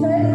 Take